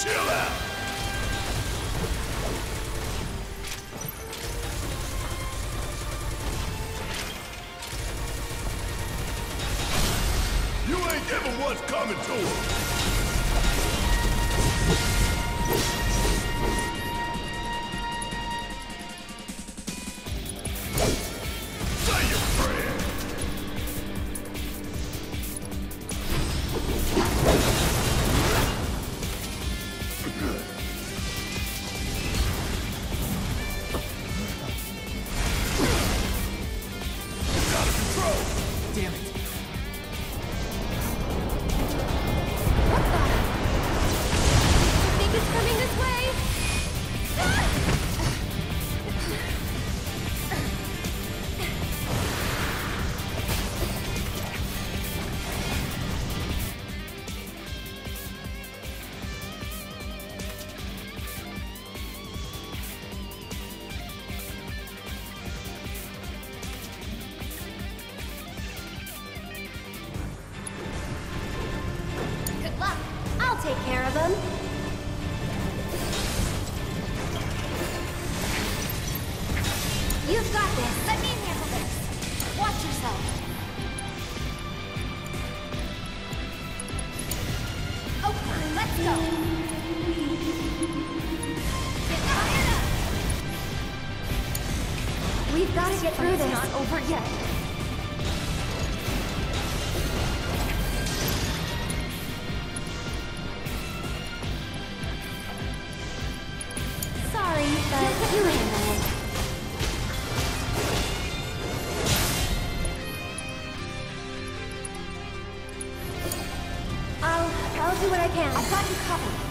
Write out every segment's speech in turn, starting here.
Chill out! You ain't ever what's coming to him! I've got you covered.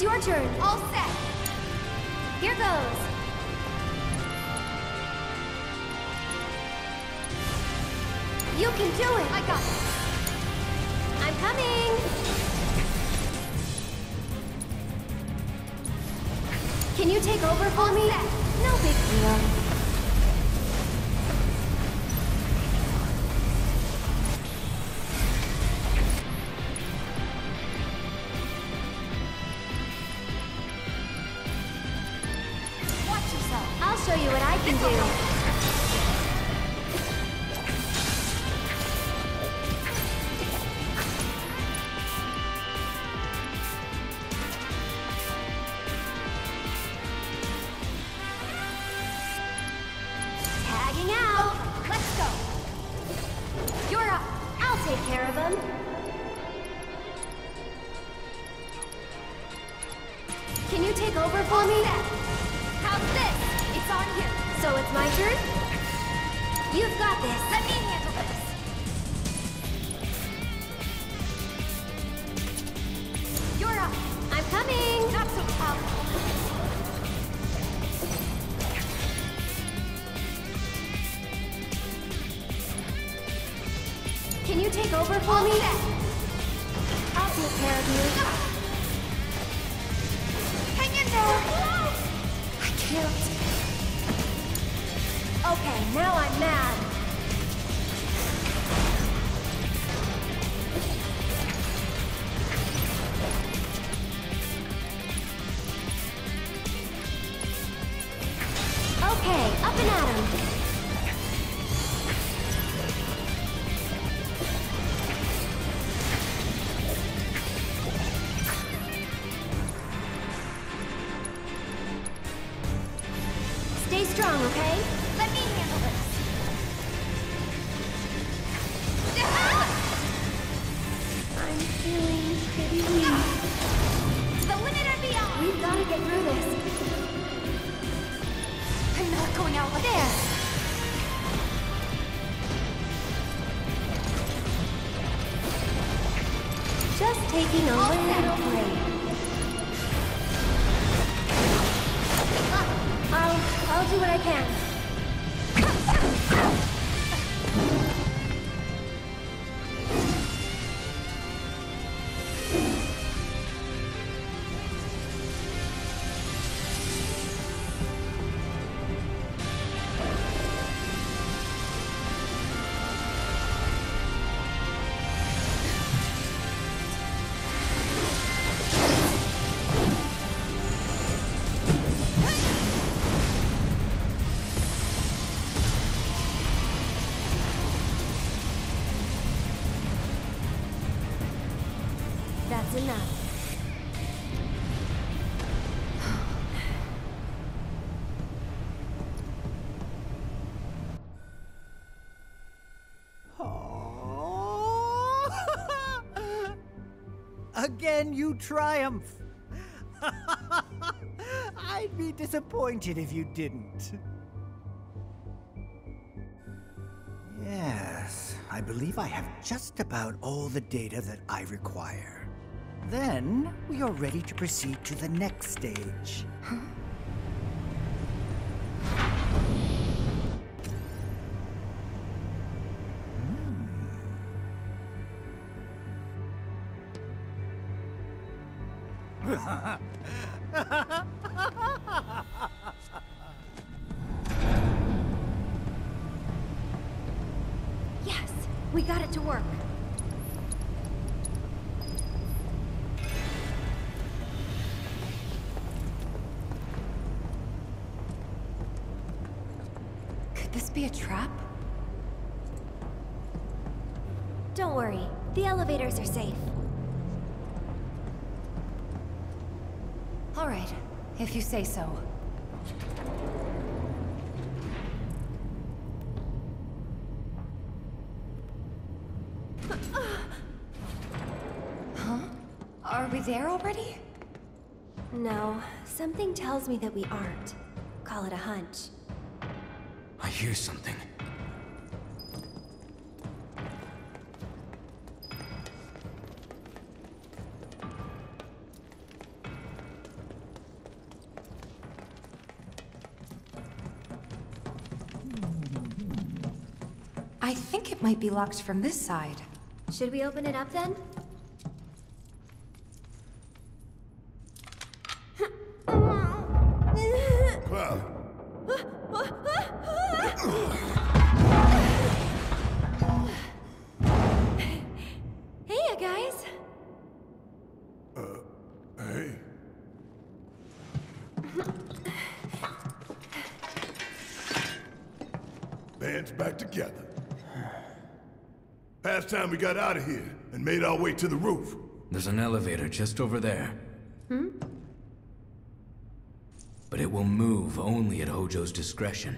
It's your turn. All set. Take over for me? How's this? It's on you. So it's my turn? You've got this. Let me handle this. You're up. I'm coming. Not so tough. Can you take over for me? I'll take care of you. Now I'm mad. Again, you triumph. I'd be disappointed if you didn't. Yes, I believe I have just about all the data that I require. Then we are ready to proceed to the next stage. say so. Huh? Are we there already? No, something tells me that we aren't. Call it a hunch. I hear something. Might be locked from this side. Should we open it up then? Past time we got out of here and made our way to the roof. There's an elevator just over there. Hmm? But it will move only at Hojo's discretion.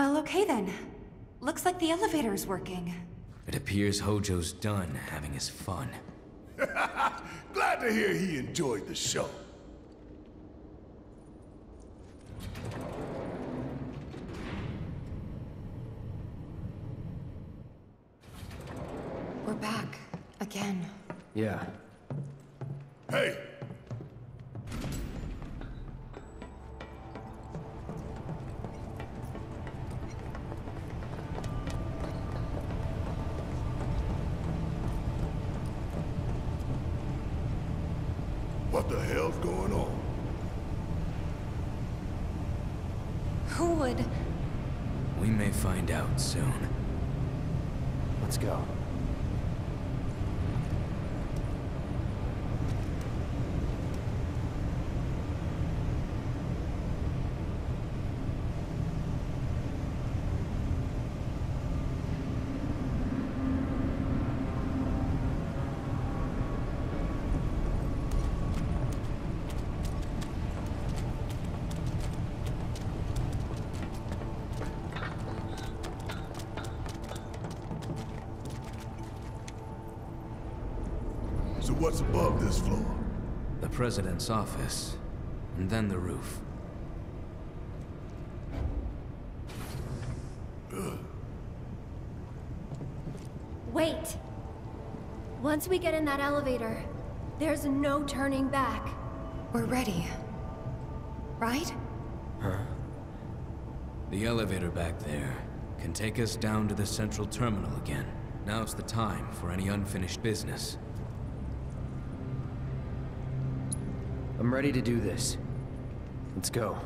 Well, okay then. Looks like the elevator is working. It appears Hojo's done having his fun. Glad to hear he enjoyed the show. President's office, and then the roof. Wait. Once we get in that elevator, there's no turning back. We're ready. Right? The elevator back there can take us down to the central terminal again. Now's the time for any unfinished business. I'm ready to do this. Let's go.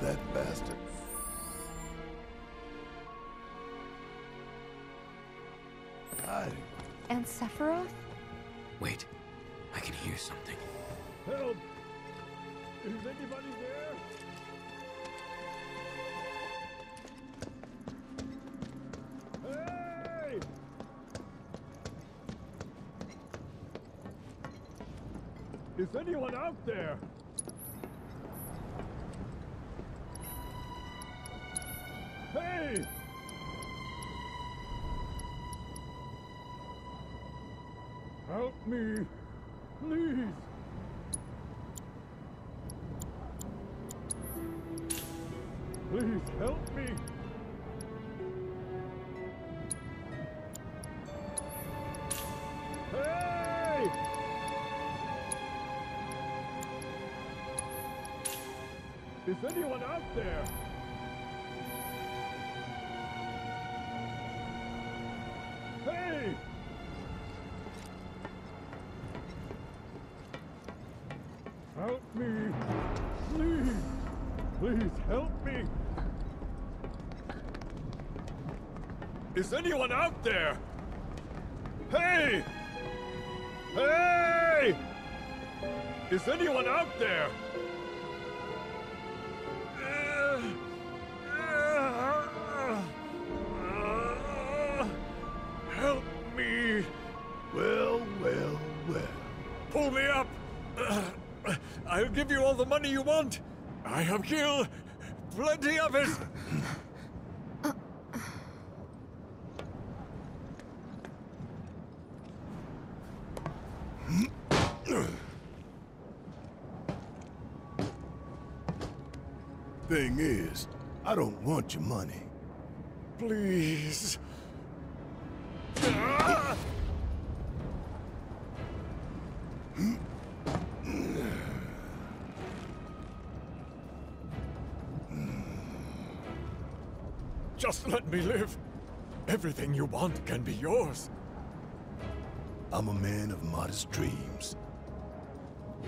That bastard. Hi. And Sephiroth? Wait, I can hear something. Help! Is anybody there? Hey! Is anyone out there? Is anyone out there? Hey! Hey! Is anyone out there? Help me! Well, well, well. Pull me up! I'll give you all the money you want! I have killed plenty of it! Thing is, I don't want your money. Please. Just let me live. Everything you want can be yours. I'm a man of modest dreams.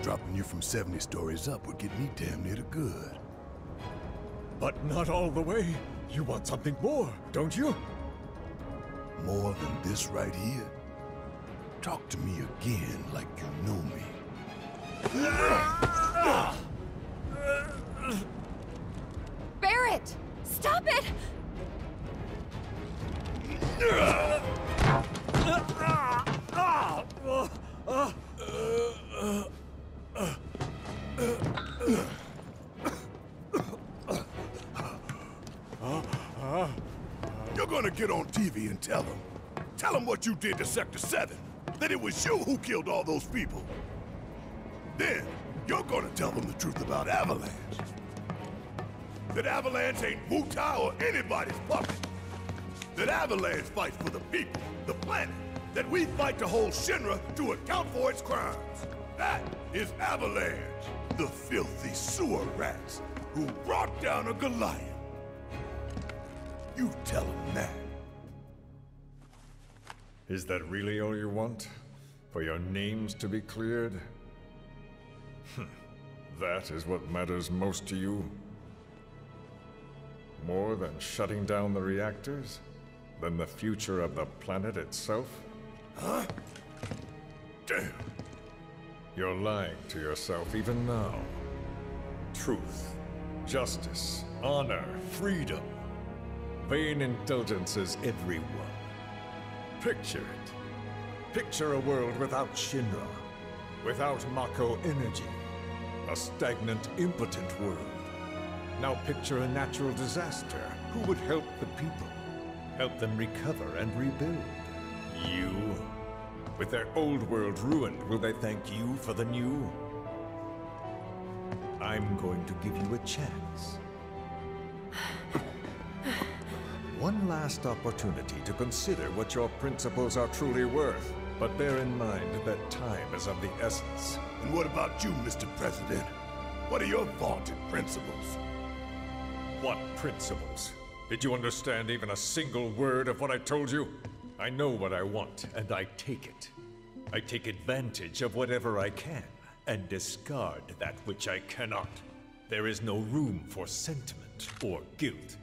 Dropping you from 70 stories up would get me damn near to good. But not all the way. You want something more, don't you? More than this right here? Talk to me again like you know me. And tell them. Tell them what you did to Sector 7. That it was you who killed all those people. Then, you're gonna tell them the truth about Avalanche. That Avalanche ain't Wutai or anybody's puppet. That Avalanche fights for the people, the planet. That we fight to hold Shinra to account for its crimes. That is Avalanche, the filthy sewer rats who brought down a Goliath. You tell them that. Is that really all you want? For your names to be cleared? Hmm. that is what matters most to you? More than shutting down the reactors? Than the future of the planet itself? Huh? Damn. You're lying to yourself even now. Truth, justice, honor, freedom. Vain indulgences everyone. Picture it. Picture a world without Shinra, without Mako energy. A stagnant, impotent world. Now picture a natural disaster. Who would help the people? Help them recover and rebuild? You? With their old world ruined, will they thank you for the new? I'm going to give you a chance. One last opportunity to consider what your principles are truly worth. But bear in mind that time is of the essence. And what about you, Mr. President? What are your vaunted principles? What principles? Did you understand even a single word of what I told you? I know what I want, and I take it. I take advantage of whatever I can, and discard that which I cannot. There is no room for sentiment or guilt.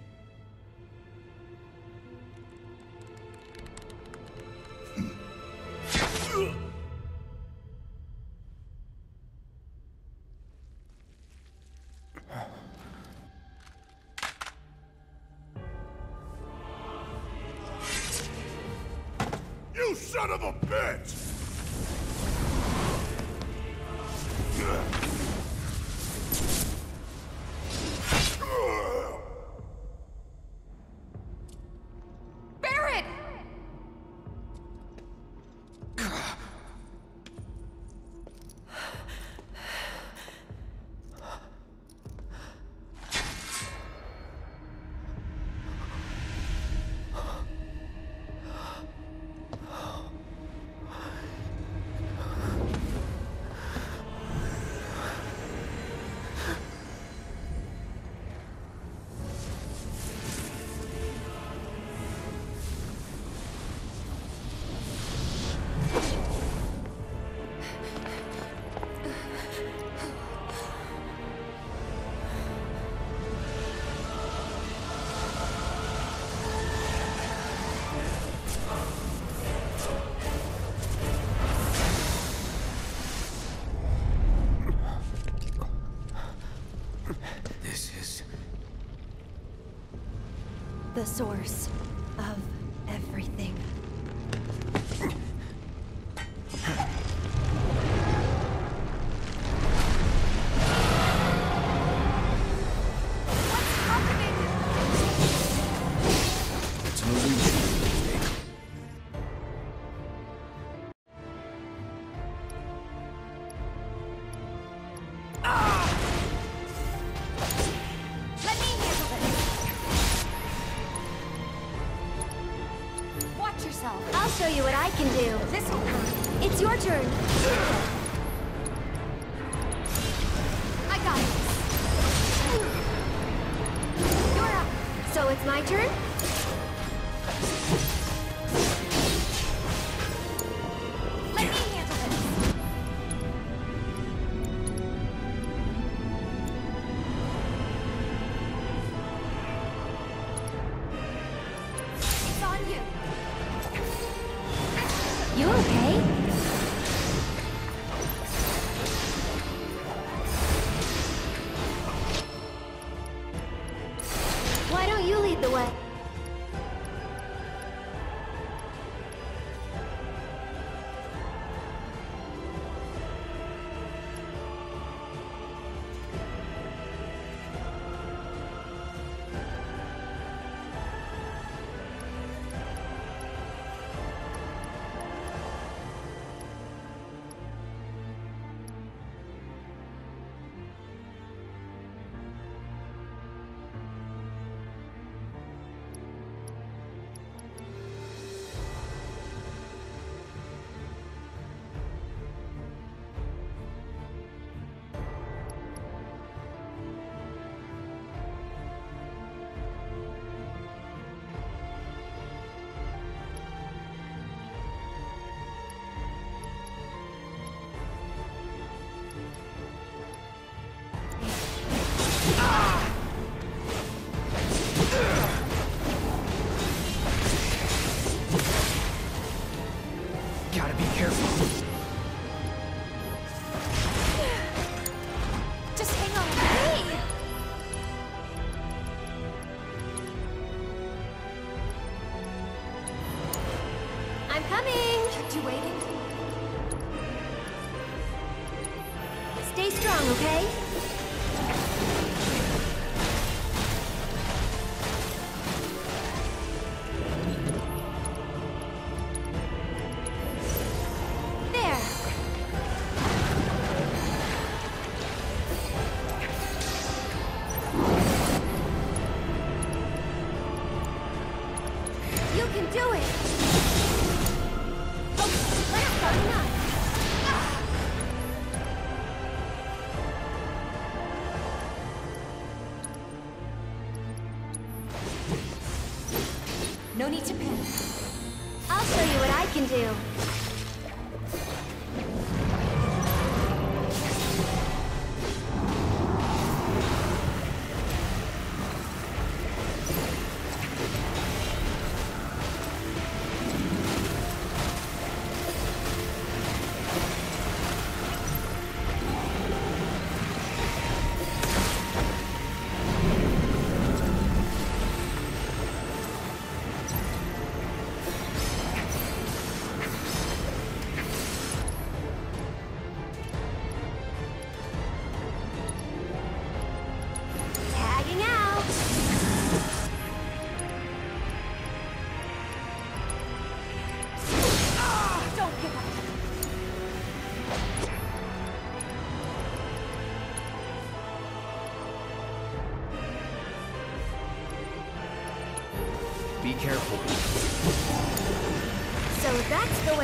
You source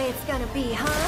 way it's gonna be, huh?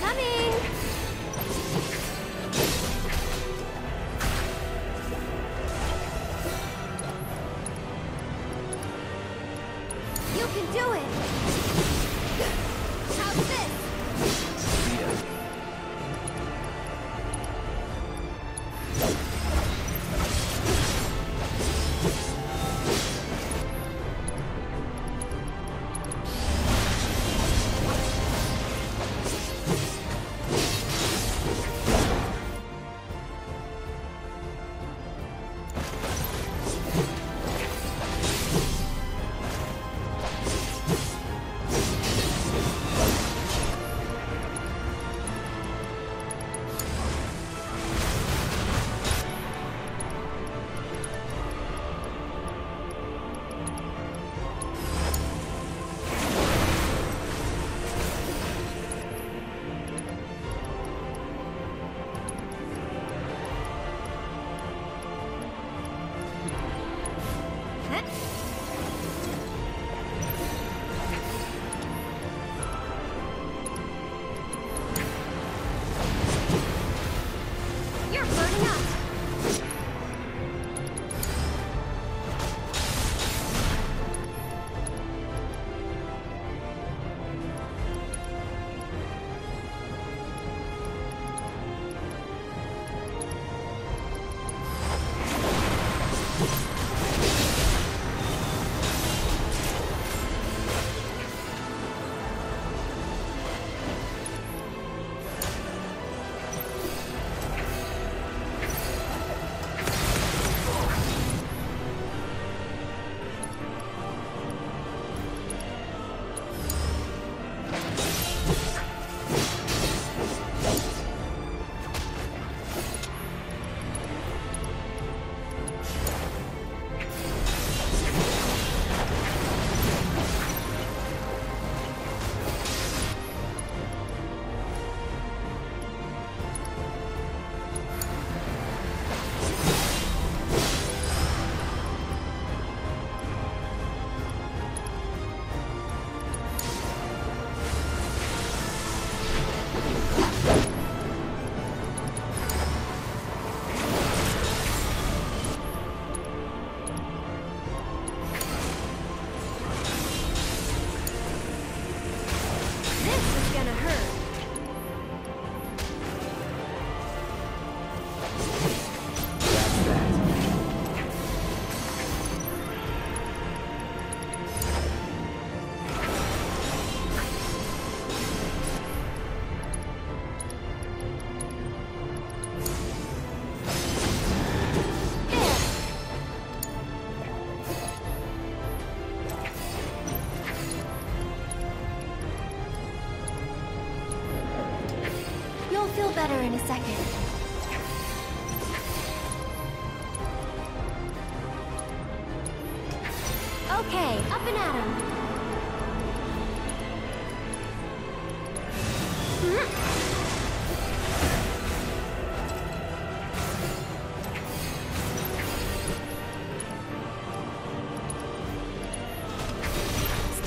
Coming.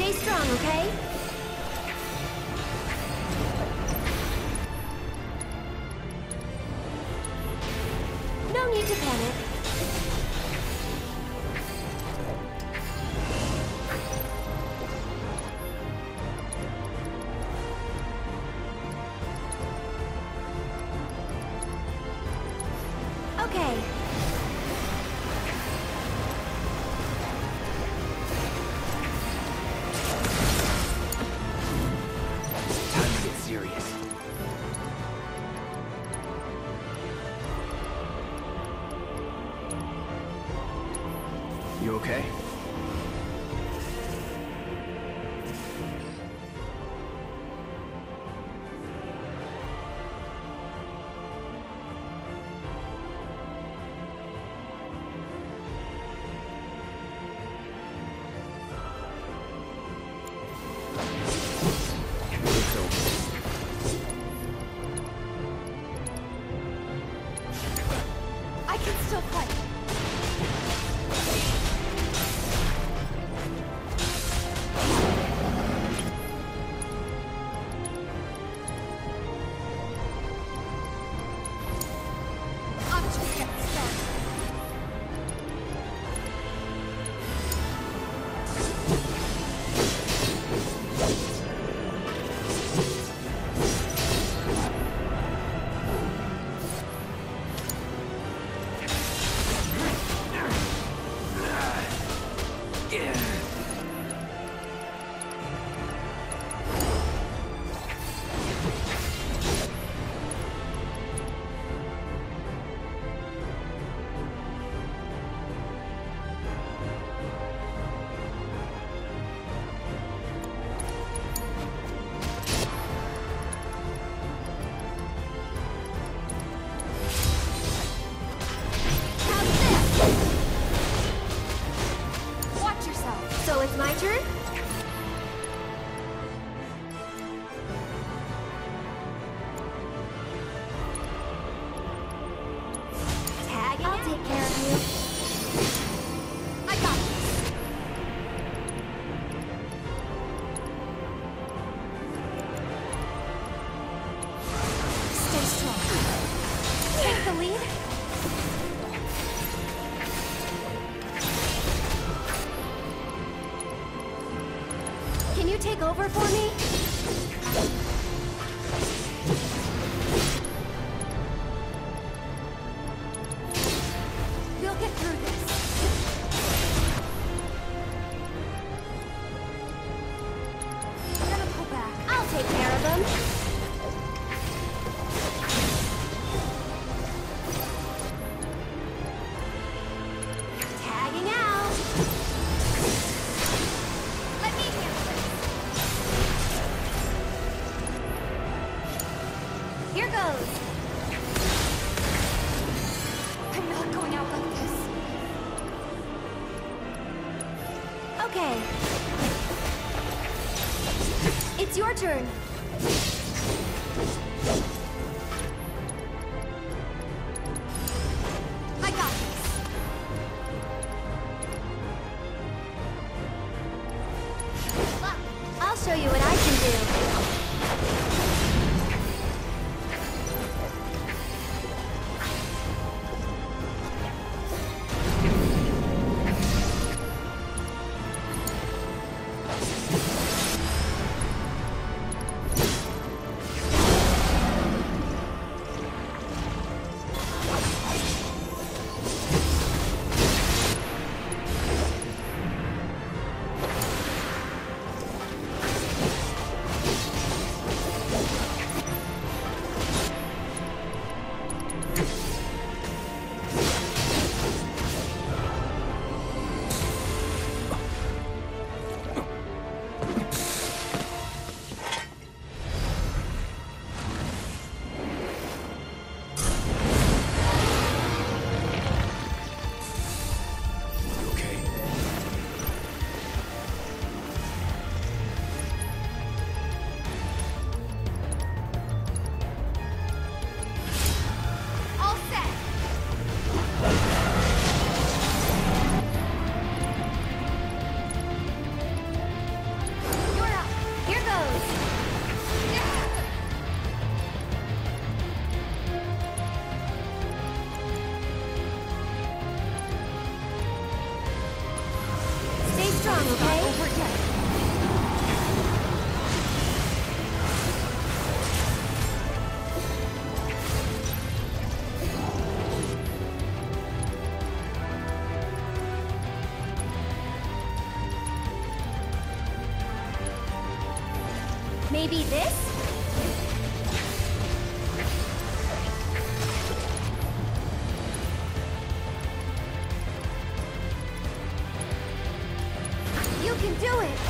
Stay strong, okay? turn. I got this. Look, I'll show you what I Maybe this? You can do it!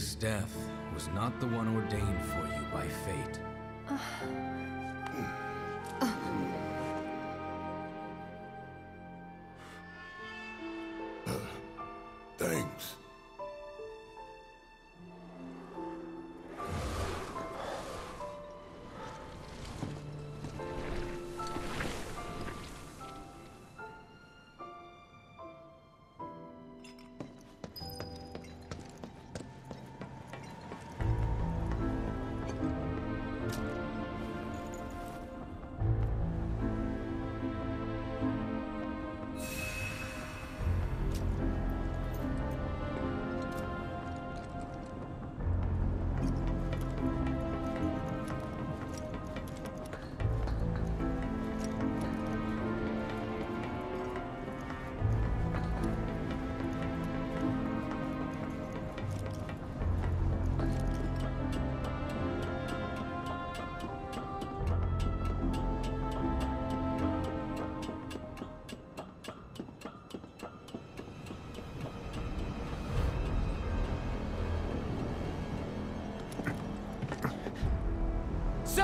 This death was not the one ordained for you by fate.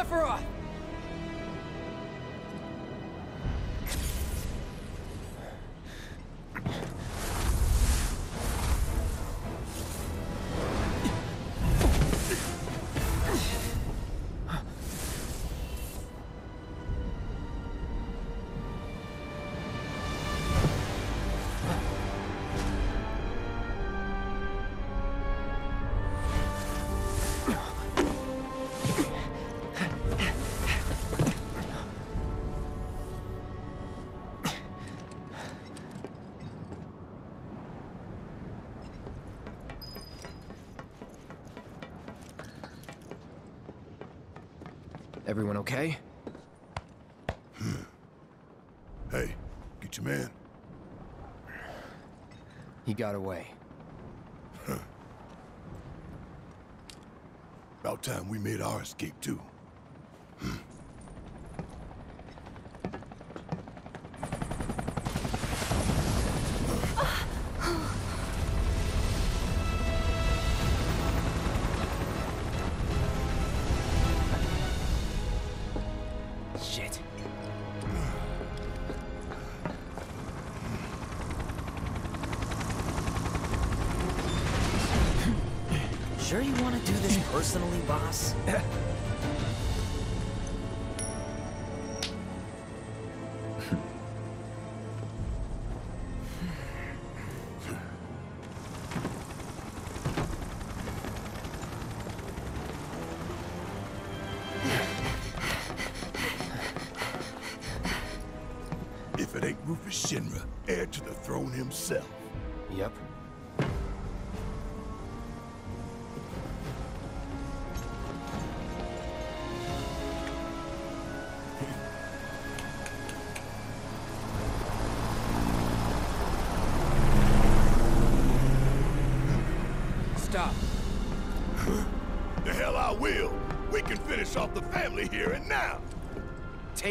Sephiroth! Everyone okay? Hmm. Hey, get your man. He got away. About time we made our escape too.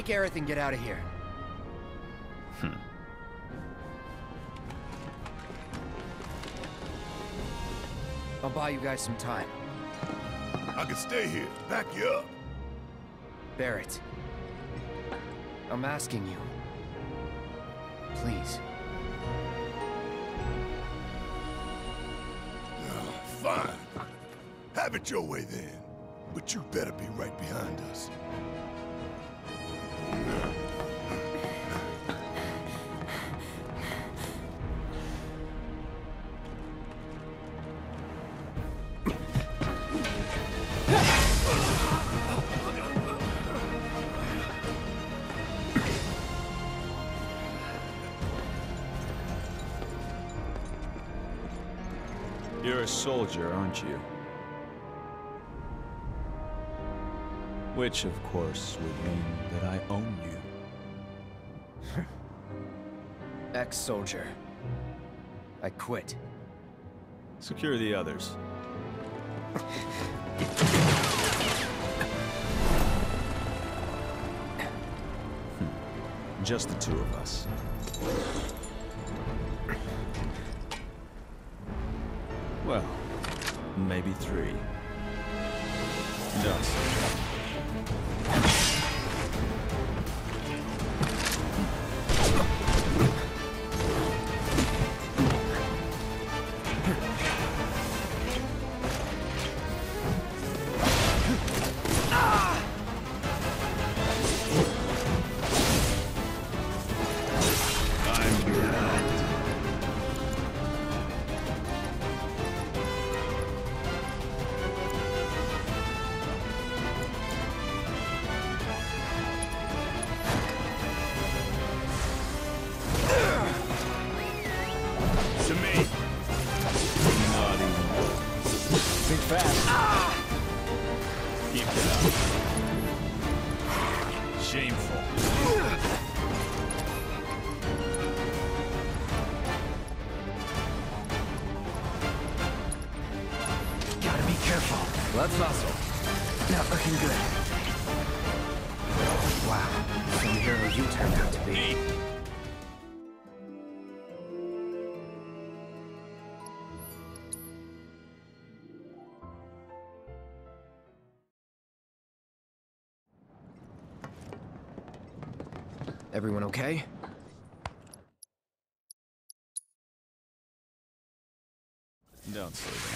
Take Aerith and get out of here. Hmm. I'll buy you guys some time. I can stay here, back you up. Barret. I'm asking you. Please. Oh, fine. Have it your way then. But you better be right behind us. You're a soldier, aren't you? Which, of course, would mean that I own you. Ex-soldier. I quit. Secure the others. Hmm. Just the two of us. Well, maybe three. No. Think fast. Keep it up. Shameful. Gotta be careful. Let's hustle. Not looking good. Wow, some hero you turned out to be. Everyone okay? Don't say.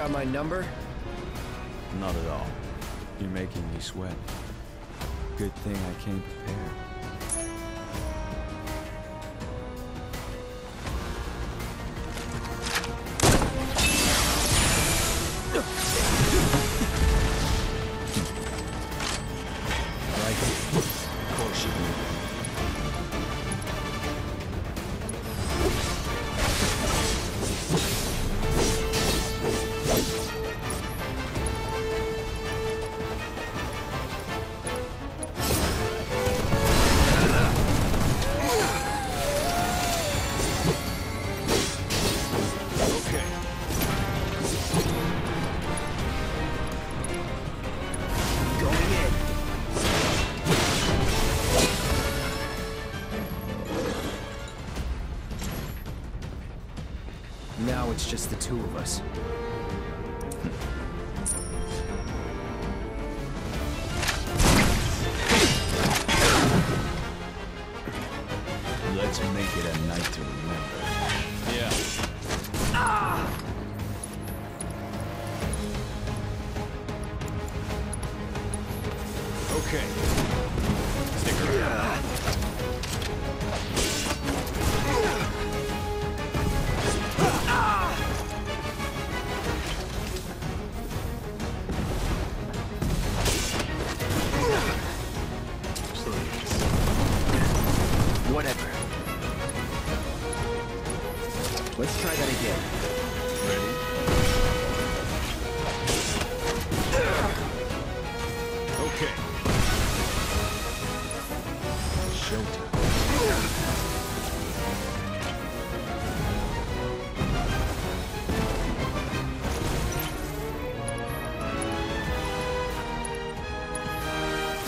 Got my number? Not at all. You're making me sweat. Good thing I came prepared. two of us. Let's make it a night to remember.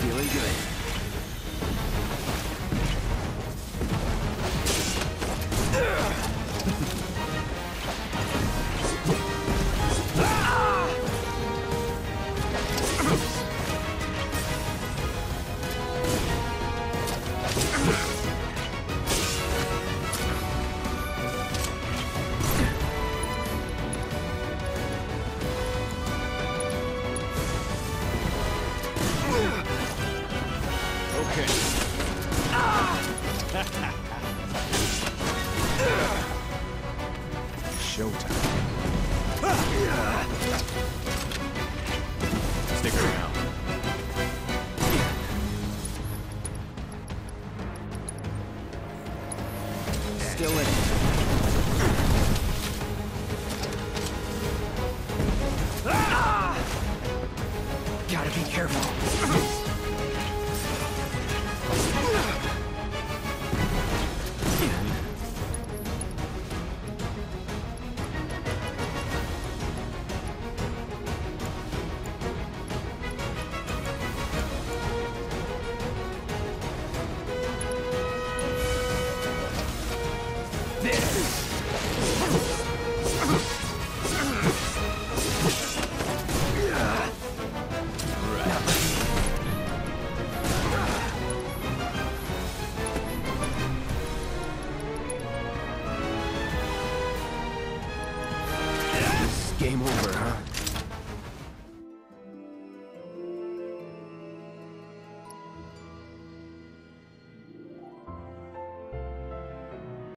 feeling good.